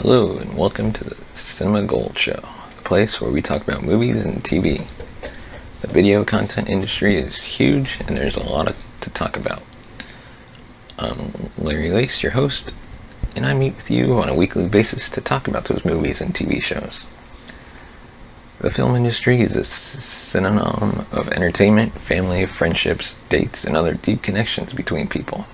Hello, and welcome to the Cinema Gold Show, the place where we talk about movies and TV. The video content industry is huge, and there's a lot of, to talk about. I'm Larry Lace, your host, and I meet with you on a weekly basis to talk about those movies and TV shows. The film industry is a synonym of entertainment, family, friendships, dates, and other deep connections between people.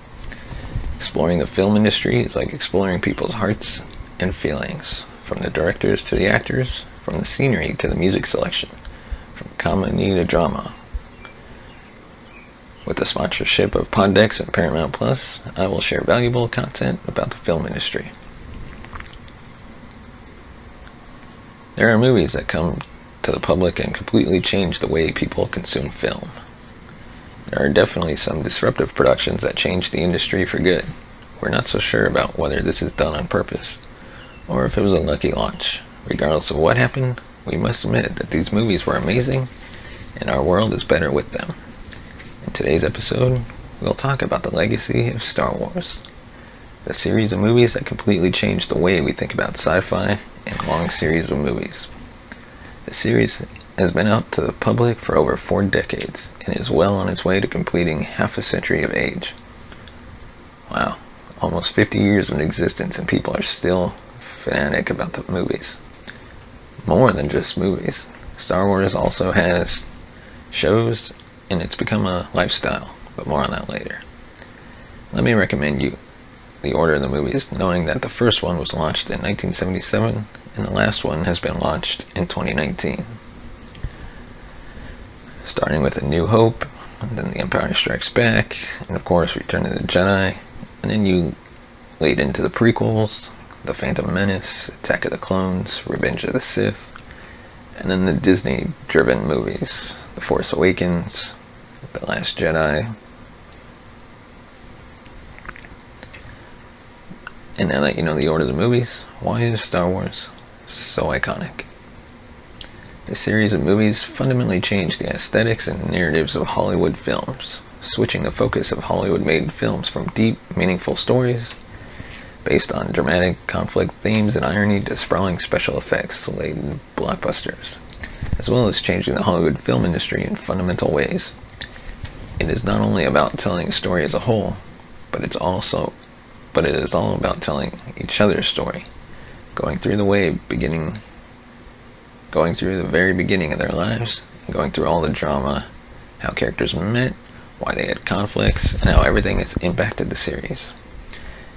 Exploring the film industry is like exploring people's hearts and feelings, from the directors to the actors, from the scenery to the music selection, from comedy to drama. With the sponsorship of Pod Decks and Paramount Plus, I will share valuable content about the film industry. There are movies that come to the public and completely change the way people consume film. There are definitely some disruptive productions that change the industry for good. We're not so sure about whether this is done on purpose, or if it was a lucky launch. Regardless of what happened, we must admit that these movies were amazing, and our world is better with them. In today's episode, we'll talk about the legacy of Star Wars, the series of movies that completely changed the way we think about sci-fi and long series of movies. The series has been out to the public for over four decades and is well on its way to completing half a century of age. Wow, almost 50 years of existence and people are still fanatic about the movies. More than just movies. Star Wars also has shows and it's become a lifestyle, but more on that later. Let me recommend you the order of the movies, knowing that the first one was launched in 1977 and the last one has been launched in 2019. Starting with A New Hope, then The Empire Strikes Back, and of course Return of the Jedi, and then you lead into the prequels, The Phantom Menace, Attack of the Clones, Revenge of the Sith, and then the Disney driven movies, The Force Awakens, The Last Jedi, And now that you know the order of the movies, why is Star Wars so iconic? The series of movies fundamentally changed the aesthetics and narratives of Hollywood films, switching the focus of Hollywood made films from deep, meaningful stories based on dramatic conflict themes and irony to sprawling special effects laden blockbusters, as well as changing the Hollywood film industry in fundamental ways. It is not only about telling a story as a whole, but it's also but it is all about telling each other's story, going through the way beginning, going through the very beginning of their lives, and going through all the drama, how characters met, why they had conflicts, and how everything has impacted the series.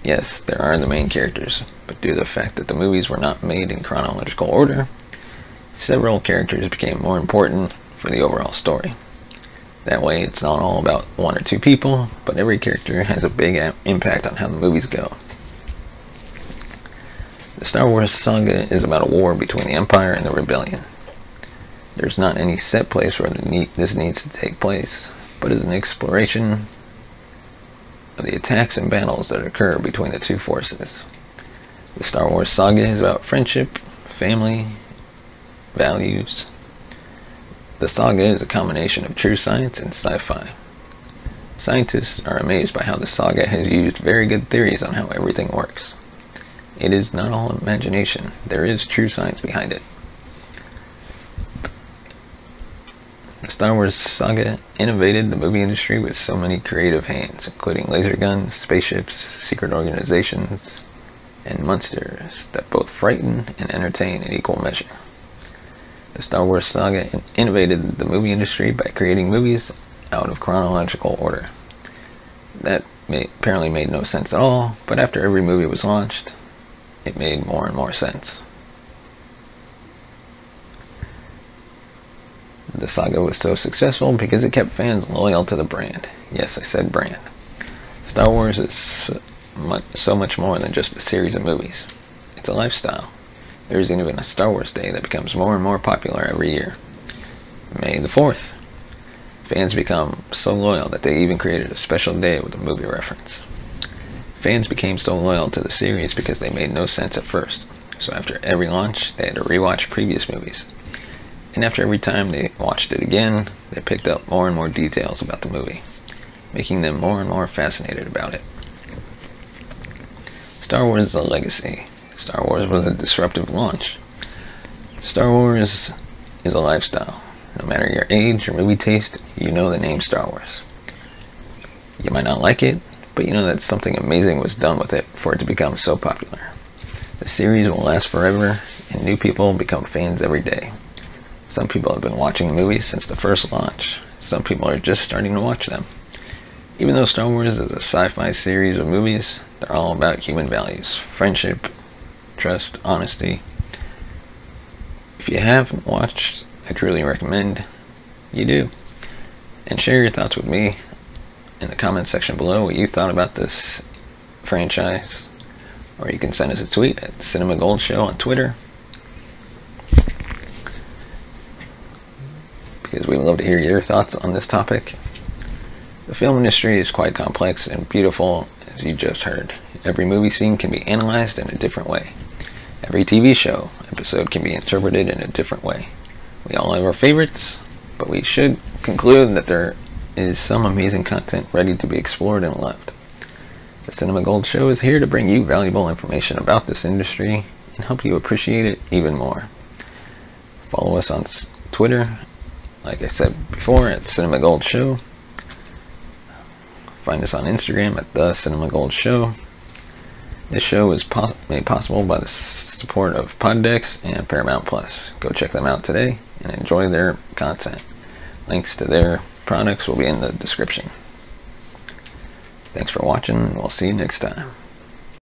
Yes, there are the main characters, but due to the fact that the movies were not made in chronological order, several characters became more important for the overall story. That way, it's not all about one or two people, but every character has a big impact on how the movies go. The Star Wars saga is about a war between the Empire and the Rebellion. There's not any set place where this needs to take place, but is an exploration the attacks and battles that occur between the two forces. The Star Wars saga is about friendship, family, values, the saga is a combination of true science and sci-fi. Scientists are amazed by how the saga has used very good theories on how everything works. It is not all imagination, there is true science behind it. Star Wars saga innovated the movie industry with so many creative hands, including laser guns, spaceships, secret organizations, and monsters that both frighten and entertain in equal measure. The Star Wars saga innovated the movie industry by creating movies out of chronological order. That apparently made no sense at all, but after every movie was launched, it made more and more sense. The saga was so successful because it kept fans loyal to the brand. Yes, I said brand. Star Wars is so much more than just a series of movies. It's a lifestyle. There's even a Star Wars Day that becomes more and more popular every year. May the 4th. Fans become so loyal that they even created a special day with a movie reference. Fans became so loyal to the series because they made no sense at first. So after every launch, they had to rewatch previous movies. And after every time they watched it again, they picked up more and more details about the movie, making them more and more fascinated about it. Star Wars is a legacy Star Wars was a disruptive launch. Star Wars is a lifestyle. No matter your age or movie taste, you know the name Star Wars. You might not like it, but you know that something amazing was done with it for it to become so popular. The series will last forever, and new people become fans every day. Some people have been watching the movies since the first launch. Some people are just starting to watch them. Even though Star Wars is a sci-fi series of movies, they're all about human values, friendship, trust, honesty. If you haven't watched, I truly recommend you do. And share your thoughts with me in the comments section below what you thought about this franchise. Or you can send us a tweet at Cinema Gold Show on Twitter. Because we would love to hear your thoughts on this topic. The film industry is quite complex and beautiful, as you just heard. Every movie scene can be analyzed in a different way. Every TV show episode can be interpreted in a different way. We all have our favorites, but we should conclude that there is some amazing content ready to be explored and loved. The Cinema Gold Show is here to bring you valuable information about this industry and help you appreciate it even more. Follow us on Twitter, like I said before, at Cinema Gold Show. Find us on Instagram at The Cinema Gold Show. This show is made possible by the support of Pod Decks and Paramount Plus. Go check them out today and enjoy their content. Links to their products will be in the description. Thanks for watching, we'll see you next time.